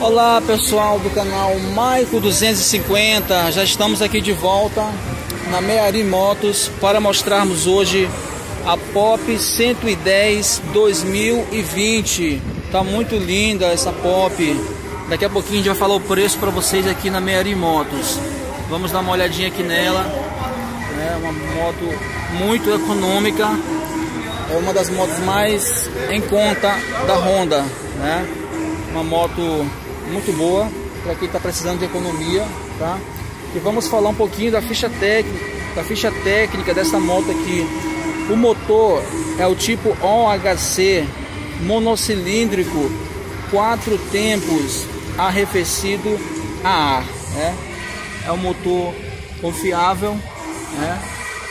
Olá pessoal do canal Maico 250, já estamos aqui de volta na Meari Motos para mostrarmos hoje a Pop 110 2020. Tá muito linda essa Pop. Daqui a pouquinho a gente vai falar o preço para vocês aqui na Meari Motos. Vamos dar uma olhadinha aqui nela. É uma moto muito econômica. É uma das motos mais em conta da Honda, né? Uma moto muito boa para quem está precisando de economia, tá? E vamos falar um pouquinho da ficha técnica, da ficha técnica dessa moto aqui. O motor é o tipo OHC monocilíndrico, quatro tempos, arrefecido a ar, né? É um motor confiável, né?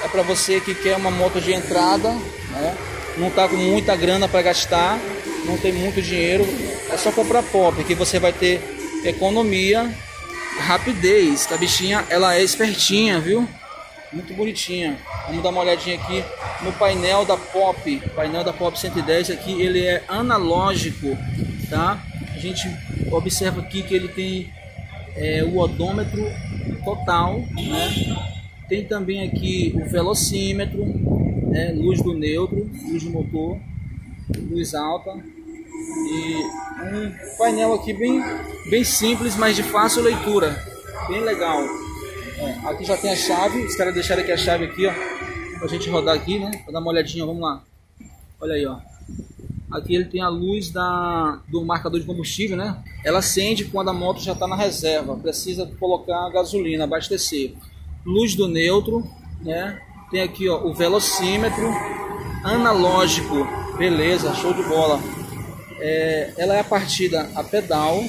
É para você que quer uma moto de entrada, né? Não tá com muita grana para gastar, não tem muito dinheiro, é só comprar pop que você vai ter economia, rapidez. A bichinha ela é espertinha, viu? Muito bonitinha. Vamos dar uma olhadinha aqui no painel da Pop. O painel da Pop 110 aqui, ele é analógico, tá? A gente observa aqui que ele tem é, o odômetro total, né? Tem também aqui o velocímetro, né? luz do neutro, luz do motor, luz alta, e um painel aqui bem, bem simples, mas de fácil leitura. Bem legal. É, aqui já tem a chave. Os caras deixaram aqui a chave aqui, ó. Pra gente rodar aqui, né? Pra dar uma olhadinha, vamos lá. Olha aí, ó. Aqui ele tem a luz da, do marcador de combustível, né? Ela acende quando a moto já está na reserva. Precisa colocar gasolina, abastecer. Luz do neutro, né? Tem aqui, ó, o velocímetro analógico. Beleza, show de bola. É, ela é a partida a pedal.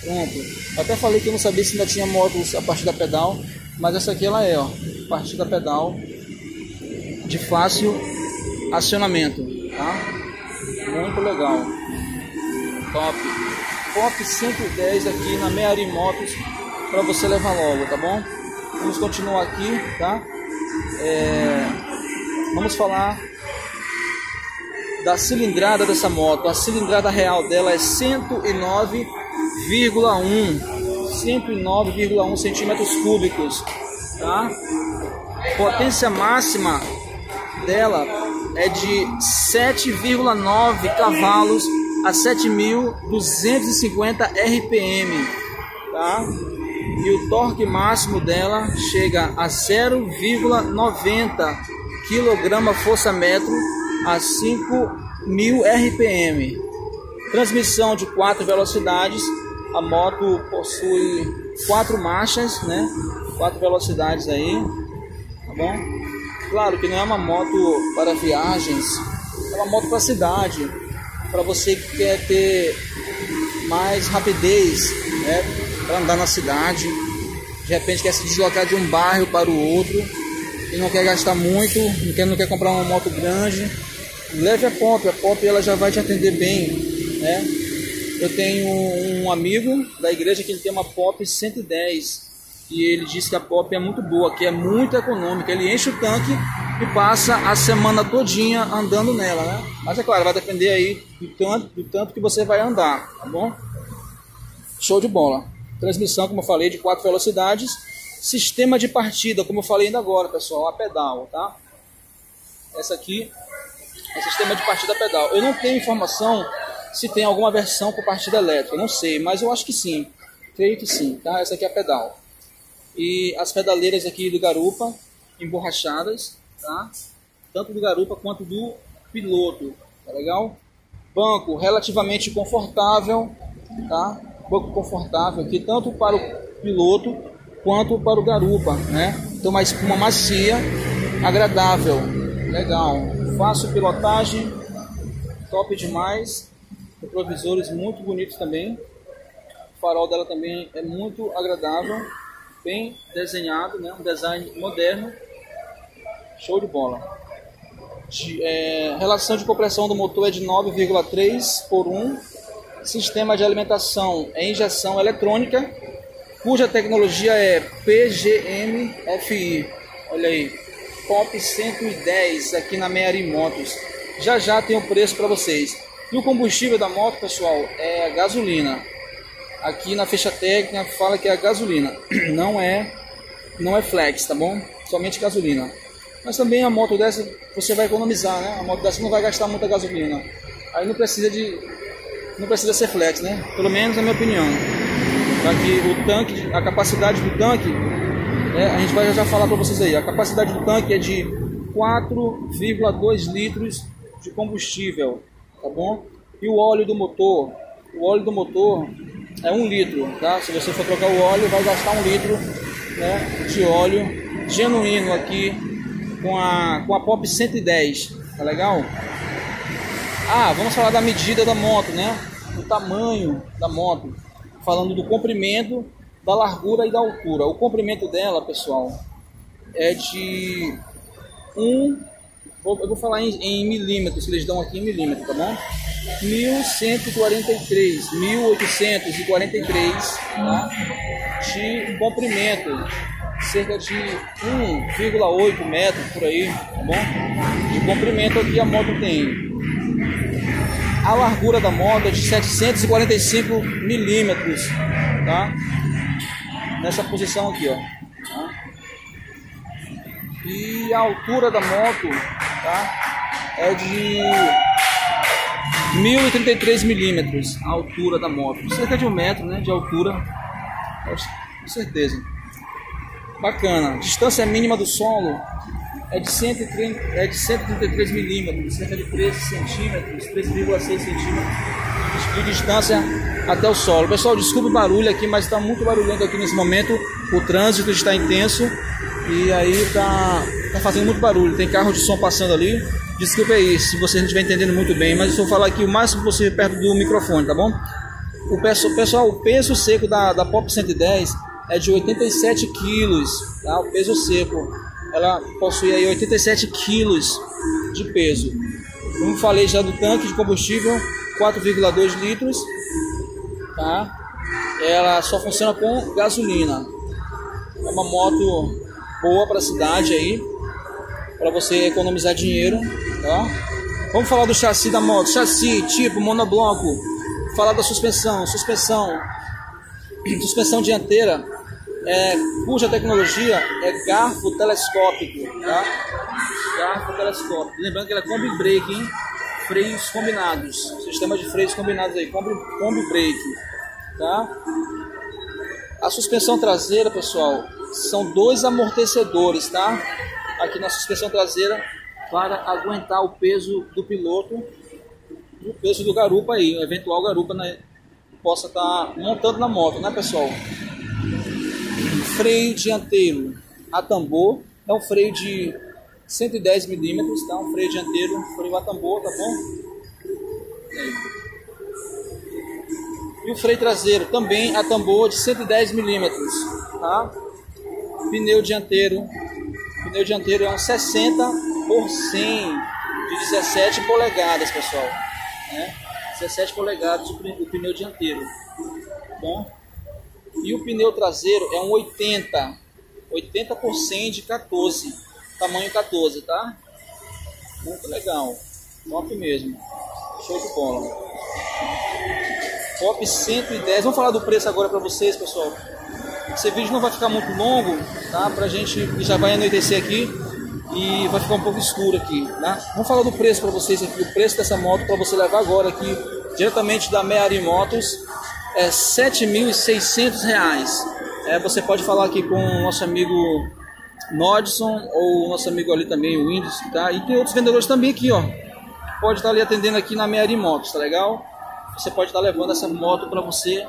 Pronto. Eu até falei que eu não sabia se ainda tinha motos a partir da pedal, mas essa aqui ela é, ó, partida pedal de fácil acionamento, tá? Muito legal. Top. Pop 110 aqui na Meari Motos para você levar logo, tá bom? Vamos continuar aqui, tá? É, vamos falar da cilindrada dessa moto. A cilindrada real dela é 109,1 109,1 centímetros cúbicos, tá? Potência máxima dela é de 7,9 cavalos a 7.250 RPM, tá? E o torque máximo dela chega a 0,90 kg força metro a 5.000 RPM. Transmissão de quatro velocidades. A moto possui quatro marchas, né? Quatro velocidades aí, tá bom? Claro que não é uma moto para viagens, é uma moto para cidade, para você que quer ter mais rapidez, né? Para andar na cidade, de repente quer se deslocar de um bairro para o outro e não quer gastar muito, não quer, não quer comprar uma moto grande, leve a Pop, a Pop ela já vai te atender bem, né? Eu tenho um amigo da igreja que ele tem uma Pop 110 e ele disse que a Pop é muito boa, que é muito econômica. Ele enche o tanque e passa a semana todinha andando nela, né? Mas é claro, vai depender aí do tanto, do tanto que você vai andar, tá bom? Show de bola. Transmissão, como eu falei, de quatro velocidades. Sistema de partida, como eu falei ainda agora, pessoal, a pedal, tá? Essa aqui é sistema de partida pedal. Eu não tenho informação se tem alguma versão com partida elétrica, não sei, mas eu acho que sim. Creio que sim, tá? Essa aqui é a pedal. E as pedaleiras aqui do garupa, emborrachadas, tá? Tanto do garupa quanto do piloto, tá legal? Banco relativamente confortável, tá? Banco confortável aqui, tanto para o piloto quanto para o garupa, né? Então, uma espuma macia, agradável, legal fácil pilotagem, top demais. Retrovisores muito bonitos também. O farol dela também é muito agradável, bem desenhado, né? um design moderno. Show de bola. De, é, relação de compressão do motor é de 9,3 por 1. Sistema de alimentação é injeção eletrônica, cuja tecnologia é PGM-FI. Olha aí, Pop 110 aqui na Meari Motos. Já já tem o preço para vocês. E o combustível da moto, pessoal, é gasolina. aqui na ficha técnica fala que é gasolina, não é não é flex, tá bom? Somente gasolina. Mas também a moto dessa você vai economizar, né? A moto dessa não vai gastar muita gasolina. Aí não precisa de não precisa ser flex, né? Pelo menos na minha opinião. Para que o tanque, a capacidade do tanque, né? a gente vai já falar para vocês aí. A capacidade do tanque é de 4,2 litros de combustível, tá bom? E o óleo do motor, o óleo do motor é um litro, tá? Se você for trocar o óleo, vai gastar um litro né, de óleo genuíno aqui com a, com a Pop 110, tá legal? Ah, vamos falar da medida da moto, né? O tamanho da moto, falando do comprimento, da largura e da altura. O comprimento dela, pessoal, é de 1 eu vou falar em, em, milímetros, eles dão aqui em milímetros, tá bom? 1143, 1843 tá? de comprimento, cerca de 1,8 metros por aí, tá bom? De comprimento aqui a moto tem. A largura da moto é de 745 milímetros, tá? Nessa posição aqui, ó. Tá? E a altura da moto tá? é de 1033 milímetros a altura da moto, cerca de um metro né, de altura, com certeza. Bacana. Distância mínima do solo é de, 130, é de 133 milímetros, cerca de 13 centímetros, 13,6 centímetros de distância até o solo. Pessoal, desculpe o barulho aqui, mas está muito barulhento aqui nesse momento. O trânsito está intenso e aí está tá fazendo muito barulho. Tem carro de som passando ali. Desculpa aí se você não estiver entendendo muito bem, mas eu vou falar aqui o máximo possível perto do microfone, tá bom? O peso, pessoal, o peso seco da, da Pop 110 é de 87 quilos, tá? O peso seco, ela possui aí 87 quilos de peso. Como falei já do tanque de combustível, 4,2 litros, tá? Ela só funciona com gasolina. É uma moto boa para a cidade aí, para você economizar dinheiro, tá? Vamos falar do chassi da moto, chassi tipo monobloco, falar da suspensão, suspensão, suspensão dianteira, é, cuja tecnologia é garfo telescópico, tá? Garfo telescópico. Lembrando que ela é combi brake, hein? Freios combinados, sistema de freios combinados aí, combi, combi brake, tá? A suspensão traseira, pessoal, são dois amortecedores, tá? Aqui na suspensão traseira para aguentar o peso do piloto o peso do garupa aí, um eventual garupa né, possa estar tá montando na moto, né, pessoal? Freio dianteiro a tambor, é um freio de 110 milímetros, tá? Um freio dianteiro, freio a tá bom? E o freio traseiro também a tambor de 110 milímetros, tá? Pneu dianteiro. Pneu dianteiro é um 60 por 100 de 17 polegadas, pessoal. Né? 17 polegadas o pneu dianteiro. Bom? E o pneu traseiro é um 80. 80 por 100 de 14. Tamanho 14, tá? Muito legal. Top mesmo. Show de bola. Top 110. Vamos falar do preço agora para vocês, pessoal. Esse vídeo não vai ficar muito longo, tá? Pra gente já vai anoitecer aqui e vai ficar um pouco escuro aqui, tá? Vamos falar do preço para vocês aqui, o preço dessa moto para você levar agora aqui diretamente da Meari Motos é R$ 7.600. É, você pode falar aqui com o nosso amigo Nodson ou nosso amigo ali também, o Windows, tá? E tem outros vendedores também aqui, ó. Pode estar ali atendendo aqui na Meari Motos, tá legal? Você pode estar levando essa moto para você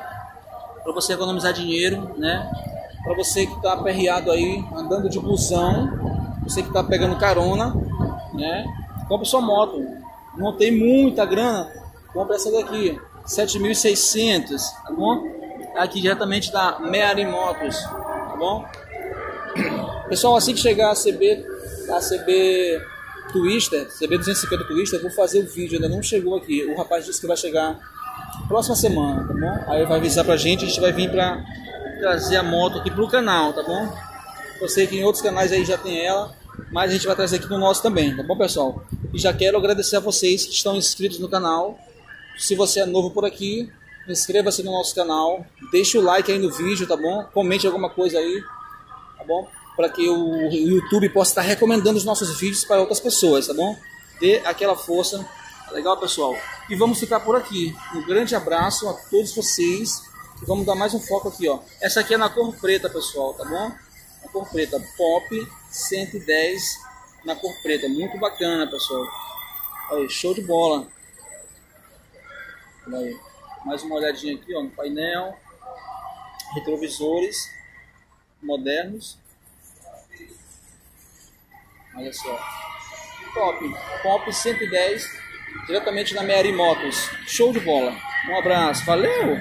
para você economizar dinheiro, né? Para você que está aperreado aí, andando de busão, você que está pegando carona, né? Compre sua moto. Não tem muita grana, compre essa daqui, 7.600, tá bom? Aqui diretamente da Meari Motos, tá bom? Pessoal, assim que chegar a CB, a CB Twister, CB 250 Twister, vou fazer o vídeo, ainda não chegou aqui. O rapaz disse que vai chegar próxima semana, tá bom? Aí vai avisar pra gente, a gente vai vir pra trazer a moto aqui pro canal, tá bom? Eu sei que em outros canais aí já tem ela, mas a gente vai trazer aqui no nosso também, tá bom, pessoal? E já quero agradecer a vocês que estão inscritos no canal. Se você é novo por aqui, Inscreva-se no nosso canal, deixe o like aí no vídeo, tá bom? Comente alguma coisa aí, tá bom? Para que o YouTube possa estar recomendando os nossos vídeos para outras pessoas, tá bom? Dê aquela força. Legal, pessoal? E vamos ficar por aqui. Um grande abraço a todos vocês. E vamos dar mais um foco aqui, ó. Essa aqui é na cor preta, pessoal, tá bom? Na cor preta, Pop 110 na cor preta. Muito bacana, pessoal. Aí, show de bola. Aí. Mais uma olhadinha aqui ó, no painel. Retrovisores modernos. Olha só. Top. Pop 110. Diretamente na Meari Motos. Show de bola. Um abraço. Valeu!